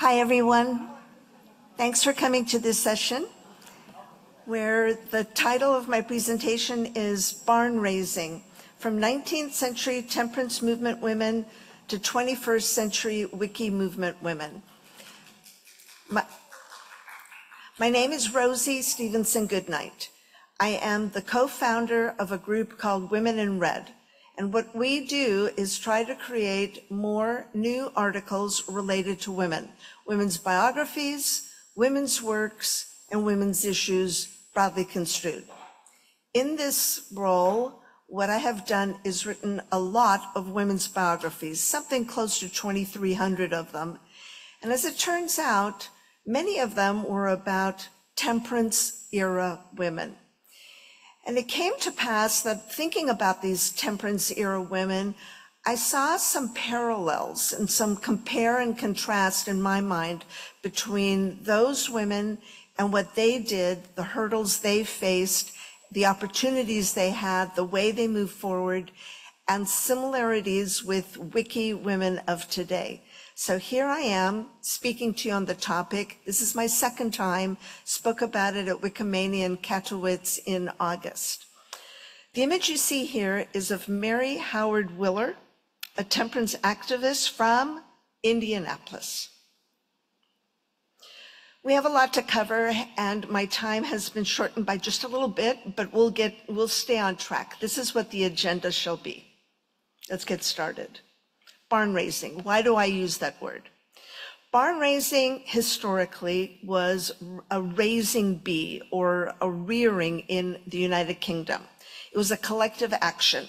Hi, everyone. Thanks for coming to this session where the title of my presentation is Barn Raising from 19th Century Temperance Movement Women to 21st Century Wiki Movement Women. My, my name is Rosie Stephenson-Goodknight. I am the co-founder of a group called Women in Red. And what we do is try to create more new articles related to women, women's biographies, women's works, and women's issues broadly construed. In this role, what I have done is written a lot of women's biographies, something close to 2,300 of them. And as it turns out, many of them were about temperance era women. And it came to pass that thinking about these temperance era women, I saw some parallels and some compare and contrast in my mind between those women and what they did, the hurdles they faced, the opportunities they had, the way they moved forward, and similarities with wiki women of today. So here I am speaking to you on the topic. This is my second time, spoke about it at Wikimania in Katowice in August. The image you see here is of Mary Howard Willer, a temperance activist from Indianapolis. We have a lot to cover and my time has been shortened by just a little bit, but we'll get, we'll stay on track. This is what the agenda shall be. Let's get started. Barn raising. Why do I use that word? Barn raising historically was a raising bee or a rearing in the United Kingdom. It was a collective action.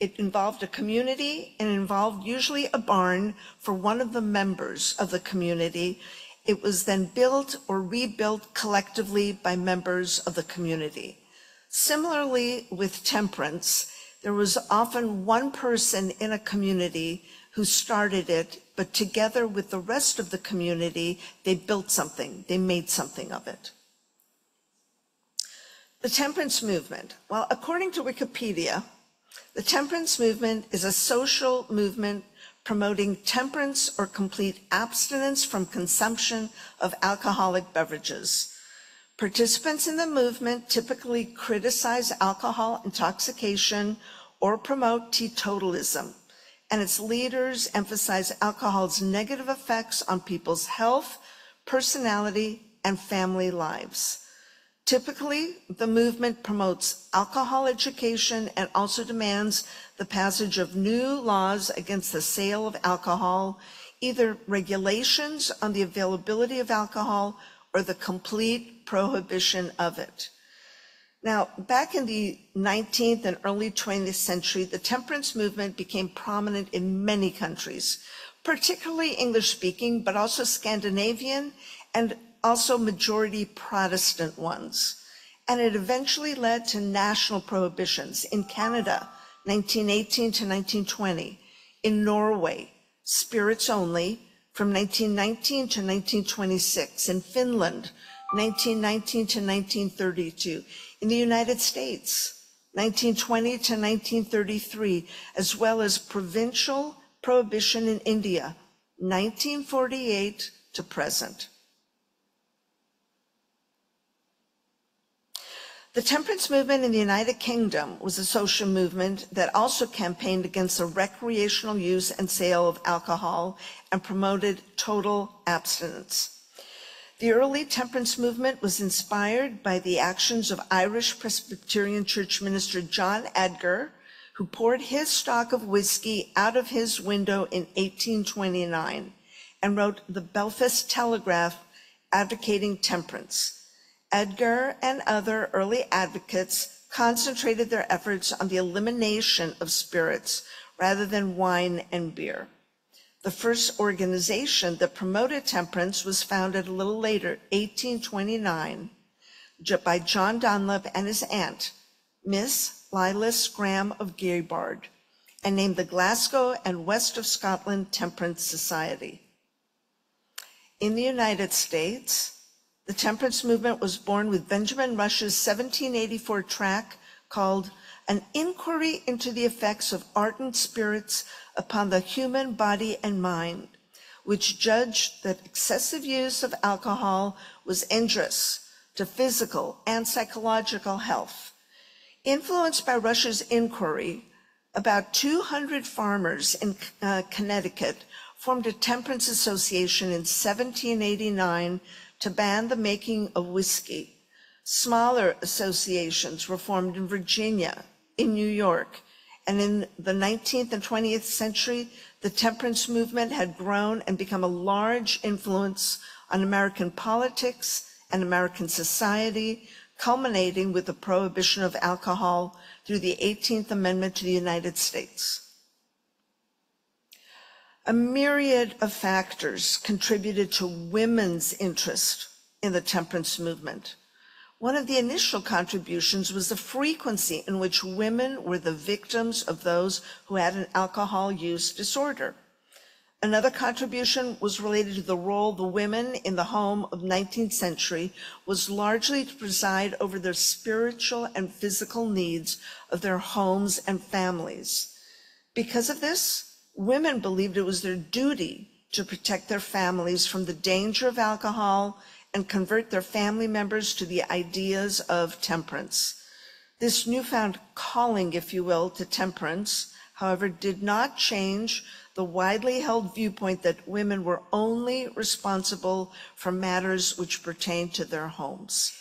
It involved a community and involved usually a barn for one of the members of the community it was then built or rebuilt collectively by members of the community. Similarly with temperance, there was often one person in a community who started it, but together with the rest of the community, they built something, they made something of it. The temperance movement. Well, according to Wikipedia, the temperance movement is a social movement promoting temperance or complete abstinence from consumption of alcoholic beverages. Participants in the movement typically criticize alcohol intoxication or promote teetotalism, and its leaders emphasize alcohol's negative effects on people's health, personality, and family lives. Typically, the movement promotes alcohol education and also demands the passage of new laws against the sale of alcohol, either regulations on the availability of alcohol or the complete prohibition of it. Now, back in the 19th and early 20th century, the temperance movement became prominent in many countries, particularly English speaking, but also Scandinavian and also majority Protestant ones. And it eventually led to national prohibitions in Canada, 1918 to 1920, in Norway, spirits only, from 1919 to 1926, in Finland, 1919 to 1932, in the United States, 1920 to 1933, as well as provincial prohibition in India, 1948 to present. The temperance movement in the United Kingdom was a social movement that also campaigned against the recreational use and sale of alcohol and promoted total abstinence. The early temperance movement was inspired by the actions of Irish Presbyterian Church minister John Edgar, who poured his stock of whiskey out of his window in 1829 and wrote the Belfast Telegraph advocating temperance. Edgar and other early advocates concentrated their efforts on the elimination of spirits rather than wine and beer. The first organization that promoted temperance was founded a little later, 1829, by John Dunlop and his aunt, Miss Lilias Graham of Gairbraid, and named the Glasgow and West of Scotland Temperance Society. In the United States, the temperance movement was born with Benjamin Rush's 1784 tract called An Inquiry into the Effects of Ardent Spirits upon the Human Body and Mind, which judged that excessive use of alcohol was injurious to physical and psychological health. Influenced by Rush's inquiry, about 200 farmers in uh, Connecticut formed a temperance association in 1789 to ban the making of whiskey. Smaller associations were formed in Virginia, in New York, and in the 19th and 20th century, the temperance movement had grown and become a large influence on American politics and American society, culminating with the prohibition of alcohol through the 18th Amendment to the United States. A myriad of factors contributed to women's interest in the temperance movement. One of the initial contributions was the frequency in which women were the victims of those who had an alcohol use disorder. Another contribution was related to the role the women in the home of 19th century was largely to preside over the spiritual and physical needs of their homes and families. Because of this, women believed it was their duty to protect their families from the danger of alcohol and convert their family members to the ideas of temperance. This newfound calling, if you will, to temperance, however, did not change the widely held viewpoint that women were only responsible for matters which pertain to their homes.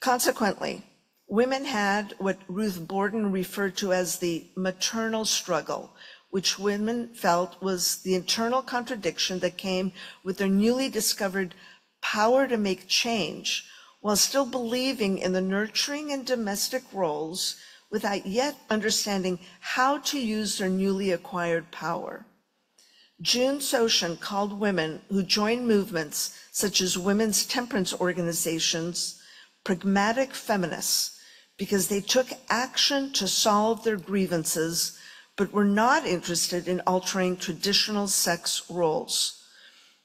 Consequently, women had what Ruth Bordin referred to as the maternal struggle, which women felt was the internal contradiction that came with their newly discovered power to make change while still believing in the nurturing and domestic roles without yet understanding how to use their newly acquired power. June Sochen called women who joined movements such as women's temperance organizations pragmatic feminists because they took action to solve their grievances but were not interested in altering traditional sex roles.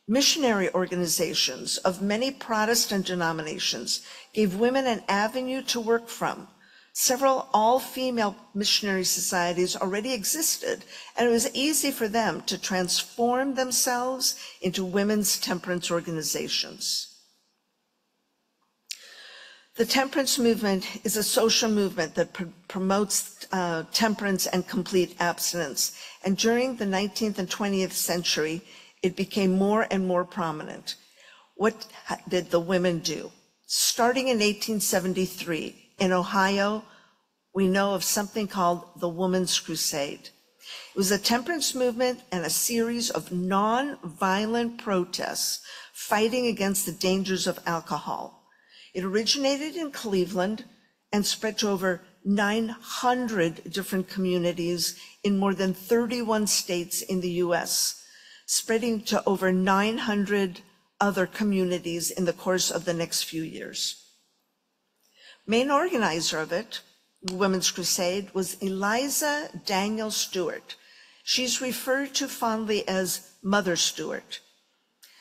Missionary organizations of many Protestant denominations gave women an avenue to work from. Several all-female missionary societies already existed, and it was easy for them to transform themselves into women's temperance organizations. The temperance movement is a social movement that pr promotes uh, temperance and complete abstinence. And during the 19th and 20th century, it became more and more prominent. What did the women do? Starting in 1873 in Ohio, we know of something called the Woman's Crusade. It was a temperance movement and a series of non-violent protests fighting against the dangers of alcohol. It originated in Cleveland and spread to over 900 different communities in more than 31 states in the US spreading to over 900 other communities in the course of the next few years. Main organizer of it, Women's Crusade, was Eliza Daniel Stewart. She's referred to fondly as Mother Stewart.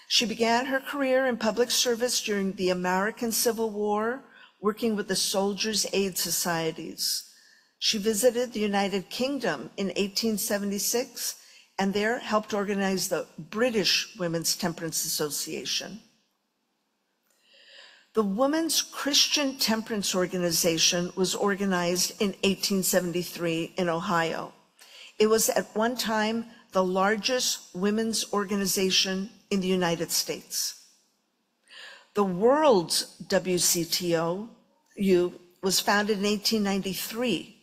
She began her career in public service during the American Civil War, working with the Soldiers' Aid Societies. She visited the United Kingdom in 1876 and there helped organize the British Women's Temperance Association. The Women's Christian Temperance Organization was organized in 1873 in Ohio. It was at one time the largest women's organization in the United States. The world's WCTO was founded in 1893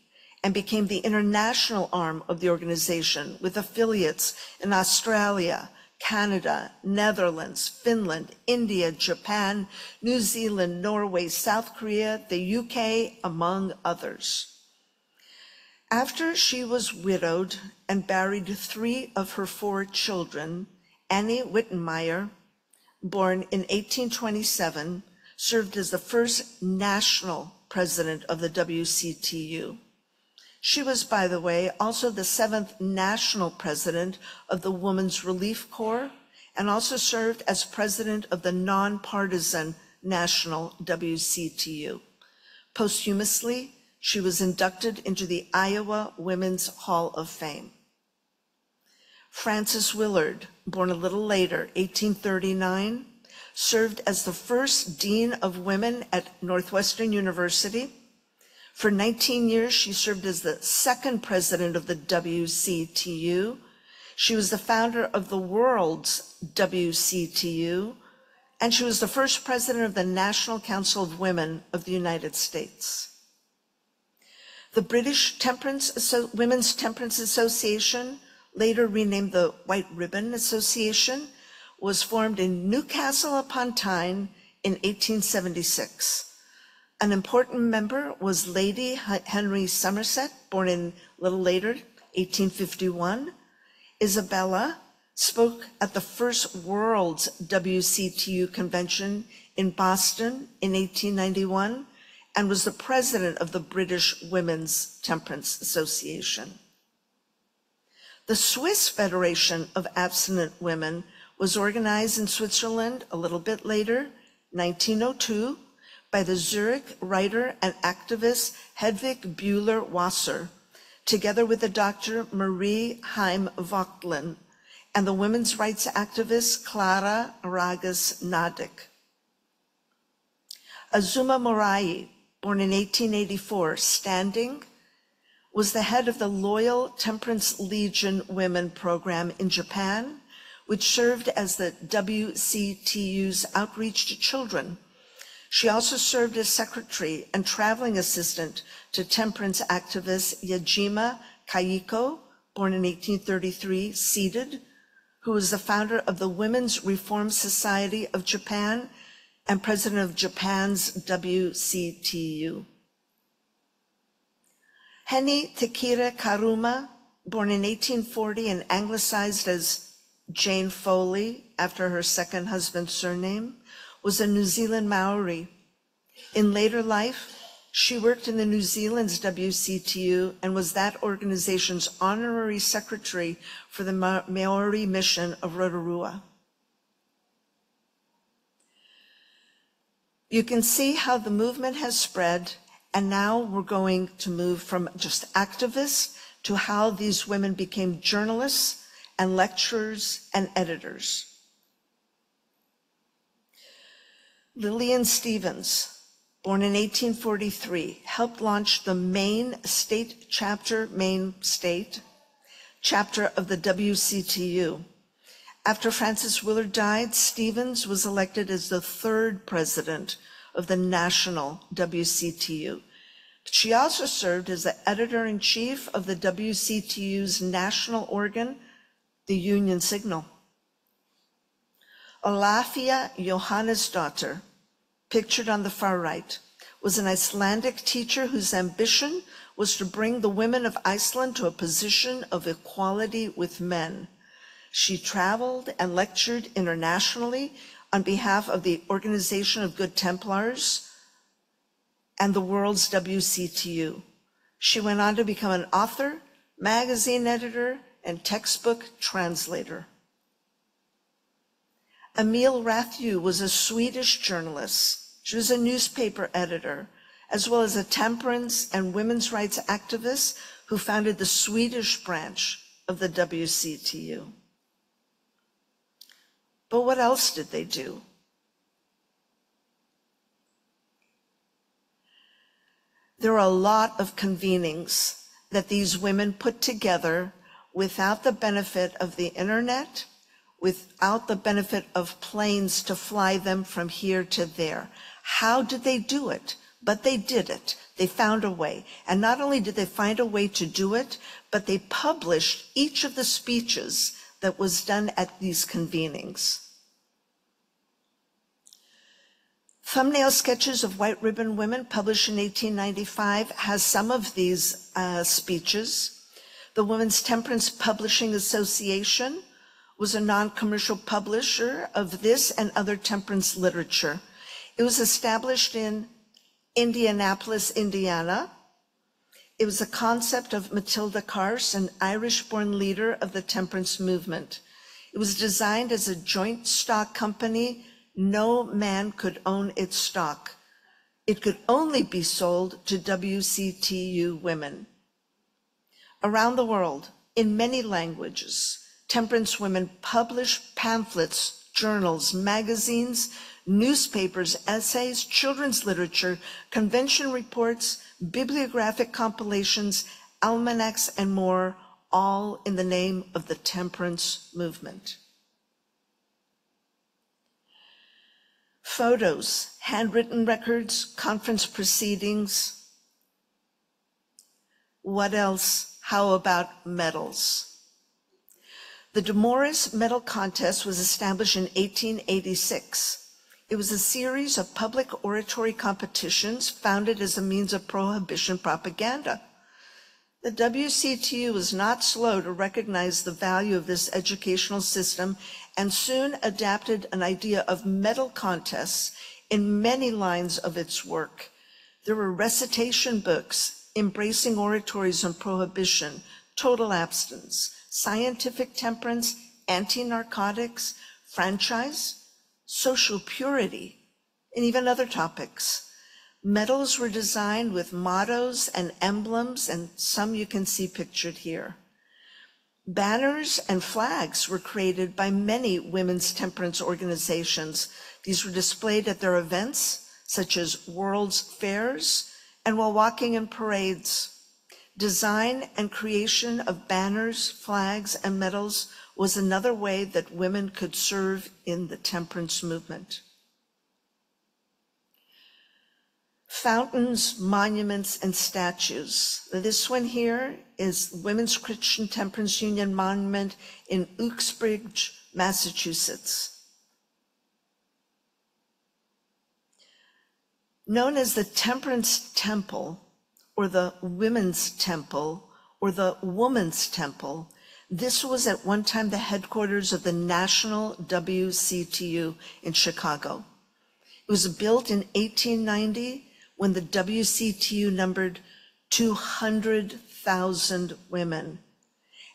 and became the international arm of the organization with affiliates in Australia, Canada, Netherlands, Finland, India, Japan, New Zealand, Norway, South Korea, the UK, among others. After she was widowed and buried three of her four children, Annie Wittenmyer, born in 1827, served as the first national president of the WCTU. She was, by the way, also the seventh national president of the Women's Relief Corps and also served as president of the nonpartisan National WCTU. Posthumously, she was inducted into the Iowa Women's Hall of Fame. Frances Willard, born a little later, 1839, served as the first dean of women at Northwestern University. For 19 years, she served as the second president of the WCTU. She was the founder of the world's WCTU, and she was the first president of the National Council of Women of the United States. The British Temperance Women's Temperance Association, later renamed the White Ribbon Association, was formed in Newcastle upon Tyne in 1876. An important member was Lady Henry Somerset, born in a little later, 1851. Isabella spoke at the first World's WCTU convention in Boston in 1891 and was the president of the British Women's Temperance Association. The Swiss Federation of Abstinent Women was organized in Switzerland a little bit later, 1902, by the Zurich writer and activist Hedwig Bleuler-Waser, together with the Dr. Marie Heim Vogtlin and the women's rights activist Clara Ragaz-Nadig. Azuma Moriya, born in 1884, standing, was the head of the Loyal Temperance Legion Women program in Japan, which served as the WCTU's outreach to children she also served as secretary and traveling assistant to temperance activist Yajima Kajiko, born in 1833, seated, who was the founder of the Women's Reform Society of Japan and president of Japan's WCTU. Heni Te Kiri Karamu, born in 1840 and anglicized as Jane Foley after her second husband's surname, was a New Zealand Maori. In later life, she worked in the New Zealand's WCTU and was that organization's honorary secretary for the Maori mission of Rotorua. You can see how the movement has spread, and now we're going to move from just activists to how these women became journalists and lecturers and editors. Lillian Stevens, born in 1843, helped launch the Maine State Chapter, Maine State chapter of the WCTU. After Frances Willard died, Stevens was elected as the third president of the national WCTU. She also served as the editor in chief of the WCTU's national organ, the Union Signal. Olafia Johannesdottir, pictured on the far right, was an Icelandic teacher whose ambition was to bring the women of Iceland to a position of equality with men. She traveled and lectured internationally on behalf of the Organization of Good Templars and the world's WCTU. She went on to become an author, magazine editor, and textbook translator. Emilie Rathou was a Swedish journalist. She was a newspaper editor, as well as a temperance and women's rights activist who founded the Swedish branch of the WCTU. But what else did they do? There are a lot of convenings that these women put together without the benefit of the internet without the benefit of planes to fly them from here to there. How did they do it? But they did it. They found a way. And not only did they find a way to do it, but they published each of the speeches that was done at these convenings. Thumbnail Sketches of White Ribbon Women, published in 1895, has some of these uh, speeches. The Women's Temperance Publishing Association was a non-commercial publisher of this and other temperance literature. It was established in Indianapolis, Indiana. It was a concept of Matilda Carse, an Irish-born leader of the temperance movement. It was designed as a joint stock company. No man could own its stock. It could only be sold to WCTU women. Around the world, in many languages, temperance women publish pamphlets, journals, magazines, newspapers, essays, children's literature, convention reports, bibliographic compilations, almanacs, and more, all in the name of the temperance movement. Photos, handwritten records, conference proceedings. What else? How about medals? The Demorest Medal Contest was established in 1886. It was a series of public oratory competitions founded as a means of prohibition propaganda. The WCTU was not slow to recognize the value of this educational system and soon adapted an idea of medal contests in many lines of its work. There were recitation books embracing oratories on prohibition, total abstinence, scientific temperance, anti-narcotics, franchise, social purity, and even other topics. Medals were designed with mottos and emblems, and some you can see pictured here. Banners and flags were created by many women's temperance organizations. These were displayed at their events, such as World's Fairs, and while walking in parades. Design and creation of banners, flags, and medals was another way that women could serve in the temperance movement. Fountains, monuments, and statues. This one here is Women's Christian Temperance Union Monument in Uxbridge, Massachusetts. Known as the Temperance Temple, or the Women's Temple, or the Woman's Temple, this was at one time the headquarters of the National WCTU in Chicago. It was built in 1890 when the WCTU numbered 200,000 women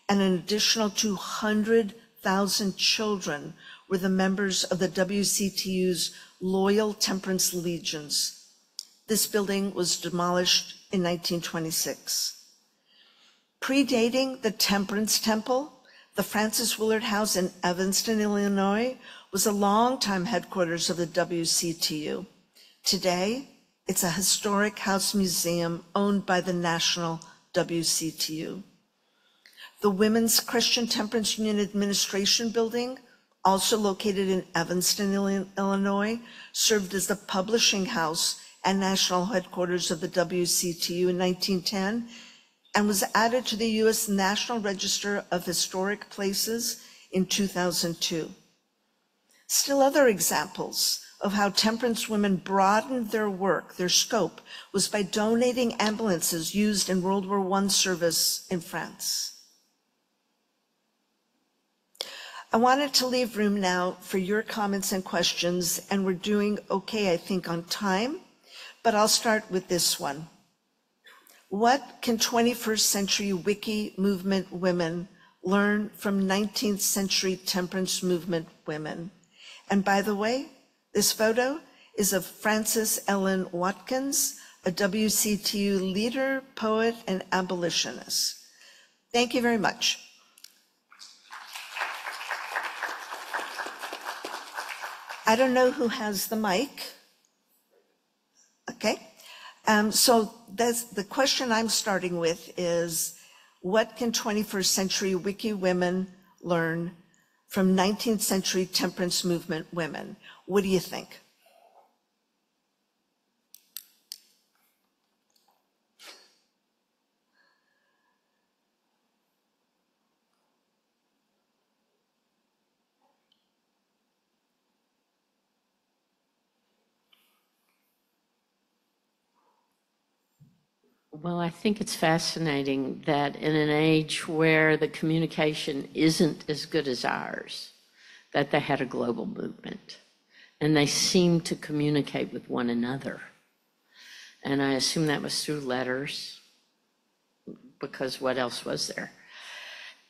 and an additional 200,000 children were the members of the WCTU's Loyal Temperance Legions. This building was demolished in 1926. Predating the Temperance Temple, the Frances Willard House in Evanston, Illinois, was a longtime headquarters of the WCTU. Today, it's a historic house museum owned by the National WCTU. The Women's Christian Temperance Union Administration Building, also located in Evanston, Illinois, served as the publishing house and national headquarters of the WCTU in 1910 and was added to the U.S. National Register of Historic Places in 2002. Still other examples of how temperance women broadened their work, their scope, was by donating ambulances used in World War I service in France. I wanted to leave room now for your comments and questions, and we're doing okay, I think, on time, but I'll start with this one. What can 21st century wiki movement women learn from 19th century temperance movement women? And by the way, this photo is of Frances Ellen Watkins, a WCTU leader, poet, and abolitionist. Thank you very much. I don't know who has the mic. Okay. Um, so that's the question I'm starting with is what can 21st century wiki women learn from 19th century temperance movement women? What do you think? Well, I think it's fascinating that in an age where the communication isn't as good as ours, that they had a global movement and they seemed to communicate with one another. And I assume that was through letters because what else was there?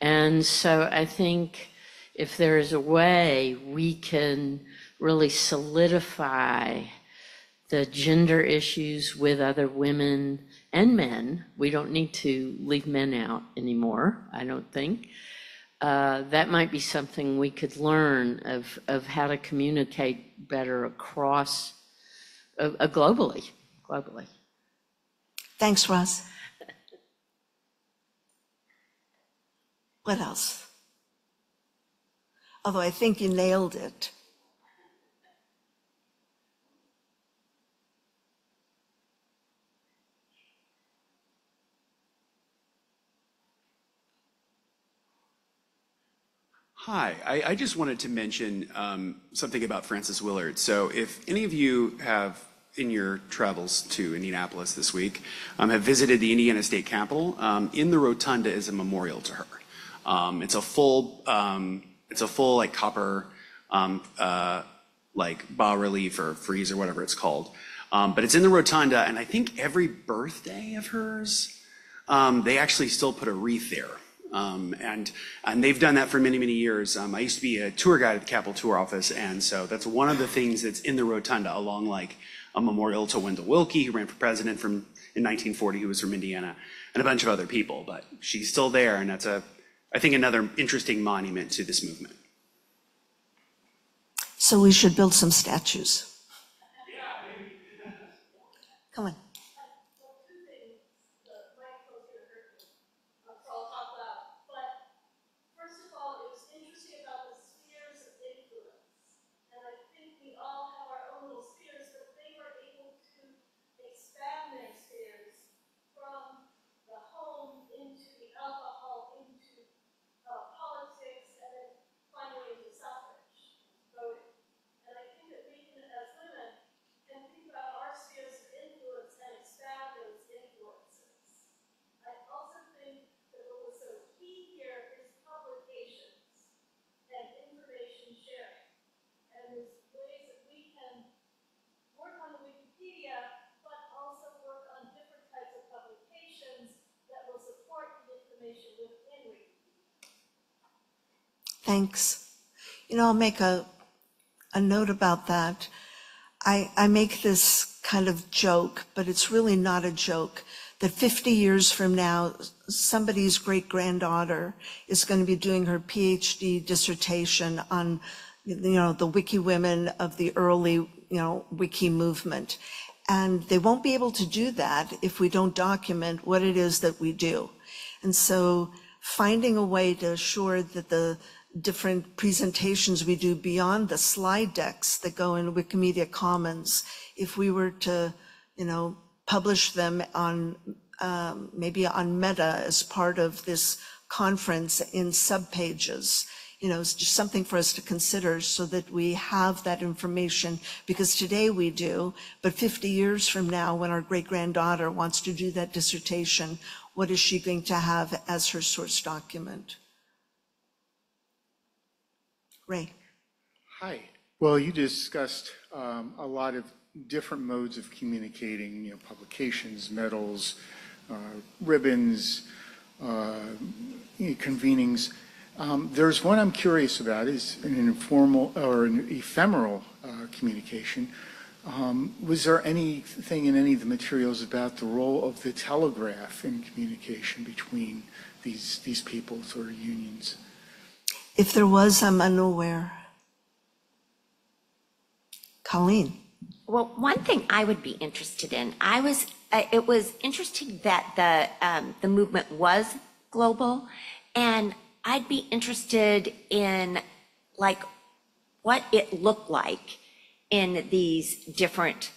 And so I think if there is a way we can really solidify the gender issues with other women and men. We don't need to leave men out anymore, I don't think. uh, that might be something we could learn of, of how to communicate better across, uh, uh, globally, globally. Thanks, Ross. What else? Although I think you nailed it. Hi, I, just wanted to mention um, something about Frances Willard. So if any of you have, in your travels to Indianapolis this week, um, have visited the Indiana State Capitol, um, in the rotunda is a memorial to her. It's a full, it's a full like copper, uh, like bas relief or frieze or whatever it's called. But it's in the rotunda, and I think every birthday of hers, they actually still put a wreath there. Um, and, and they've done that for many, many years. Um, I used to be a tour guide at the Capitol Tour Office, and so that's one of the things that's in the rotunda, along like a memorial to Wendell Willkie, who ran for president from, in 1940, who was from Indiana, and a bunch of other people. But she's still there, and that's a, I think, another interesting monument to this movement. So we should build some statues. Come on. so I'll talk loud. But first of all, it was interesting about the spheres of influence. And I think we all have our own little spheres, but they were able to expand their spheres from the home into the alcohol, into uh, politics, and then finally into suffrage voting. And I think that we can, as women, can think about our spheres of influence and expand those influences. I also think that what was so key here is publications and information sharing. And there's ways that we can work on the Wikipedia, but also work on different types of publications that will support the information within Wikipedia. Thanks. You know, I'll make a, a note about that. I, I make this kind of joke, but it's really not a joke, that 50 years from now, somebody's great granddaughter is going to be doing her PhD dissertation on, you know, the wiki women of the early, you know, wiki movement. And they won't be able to do that if we don't document what it is that we do. And so finding a way to assure that the different presentations we do beyond the slide decks that go in Wikimedia Commons, if we were to, you know, publish them on, um, maybe on Meta as part of this conference in subpages, you know, it's just something for us to consider so that we have that information, because today we do, but 50 years from now, when our great-granddaughter wants to do that dissertation, what is she going to have as her source document? Ray? Hi. Well, you discussed um, a lot of different modes of communicating, you know, publications, medals, uh, ribbons, uh, convenings. Um, There's one I'm curious about, is an informal or an ephemeral uh, communication. Um, Was there anything in any of the materials about the role of the telegraph in communication between these, these peoples or unions? If there was, I'm unaware. Colleen? Well, one thing I would be interested in, I was, uh, it was interesting that the, um, the movement was global, and I'd be interested in, like, what it looked like in these different,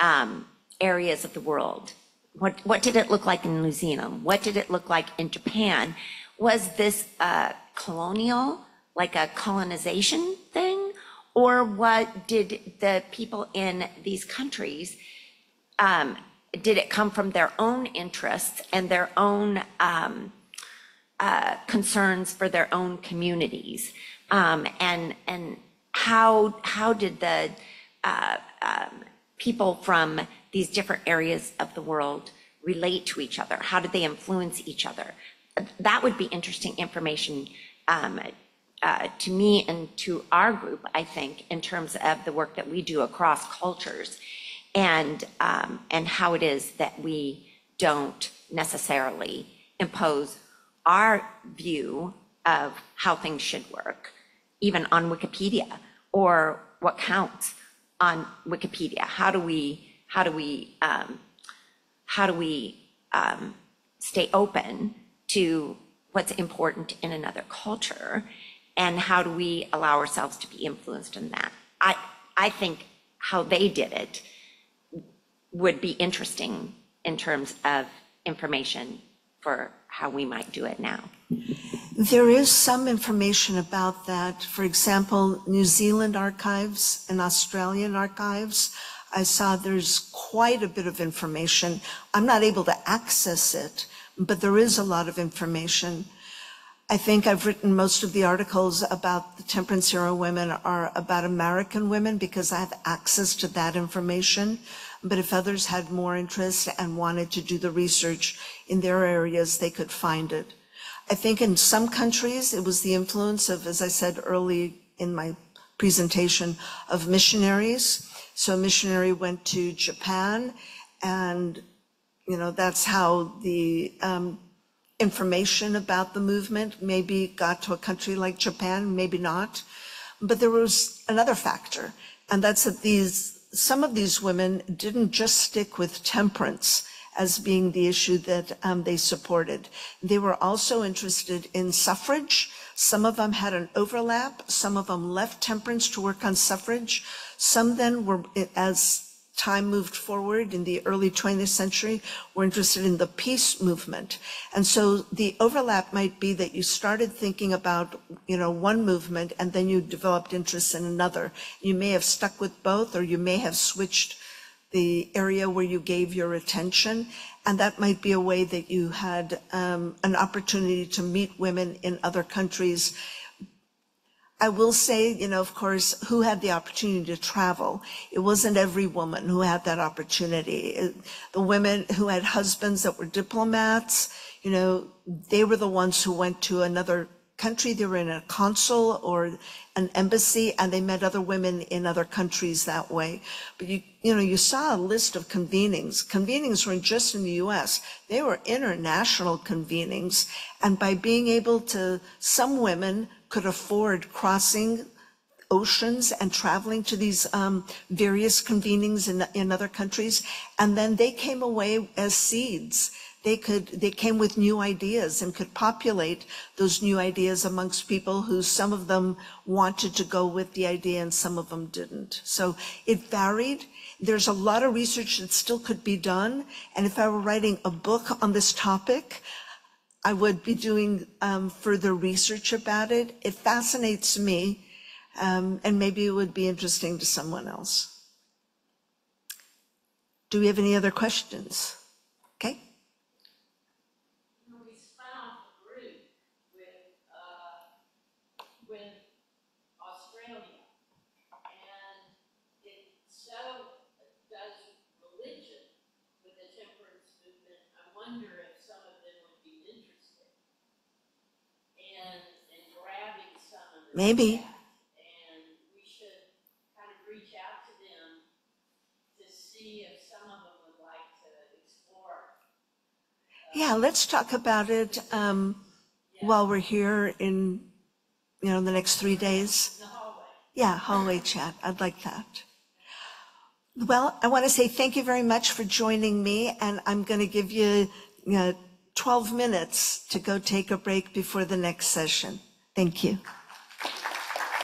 um, areas of the world. What, what did it look like in New Zealand? What did it look like in Japan? Was this, a colonial, like a colonization thing? Or what did the people in these countries, um, did it come from their own interests and their own, um, uh, concerns for their own communities? Um, and, and how, how did the, uh, um, people from these different areas of the world relate to each other? How did they influence each other? That would be interesting information um, uh, to me and to our group, I think, in terms of the work that we do across cultures and, um, and how it is that we don't necessarily impose our view of how things should work, even on Wikipedia, or what counts on Wikipedia. How do we, how do we, um, how do we um, stay open to what's important in another culture? And how do we allow ourselves to be influenced in that? I, I think how they did it would be interesting in terms of information for how we might do it now. There is some information about that. For example, New Zealand archives and Australian archives. I saw there's quite a bit of information. I'm not able to access it, but there is a lot of information. I think I've written most of the articles about the Temperance Hero women are about American women because I have access to that information. But if others had more interest and wanted to do the research in their areas, they could find it. I think in some countries, it was the influence of, as I said early in my presentation, of missionaries. So a missionary went to Japan and, you know, that's how the um, information about the movement maybe got to a country like Japan, maybe not. But there was another factor, and that's that these, some of these women didn't just stick with temperance as being the issue that um, they supported. They were also interested in suffrage. Some of them had an overlap. Some of them left temperance to work on suffrage. Some then were, as time moved forward in the early 20th century, were interested in the peace movement. And so the overlap might be that you started thinking about, you know, one movement and then you developed interest in another. You may have stuck with both or you may have switched the area where you gave your attention. And that might be a way that you had um, an opportunity to meet women in other countries I will say, you know, of course, who had the opportunity to travel? It wasn't every woman who had that opportunity. It- The women who had husbands that were diplomats, you know, they were the ones who went to another country. They were in a consul or an embassy and they met other women in other countries that way. But you, you know, you saw a list of convenings. Convenings weren't just in the US. They were international convenings. And by being able to, some women could afford crossing oceans and traveling to these um, various convenings in, in other countries. And then they came away as seeds. They could, they came with new ideas and could populate those new ideas amongst people who some of them wanted to go with the idea and some of them didn't. So it varied. There's a lot of research that still could be done. And if I were writing a book on this topic, I would be doing um, further research about it. It fascinates me, um, and maybe it would be interesting to someone else. Do we have any other questions? Okay. we spun off a group with, uh, with Australia. And it so does religion with the temperance movement. I wonder if some of them would be interested in, in grabbing some of this. Maybe. And we should kind of reach out to them to see if some of them would like to explore Yeah, let's talk about it um, while we're here in, you know, the next three days. the hallway. Yeah, hallway chat. I'd like that. Well, I want to say thank you very much for joining me, and I'm going to give you, you know, 12 minutes to go take a break before the next session. Thank you.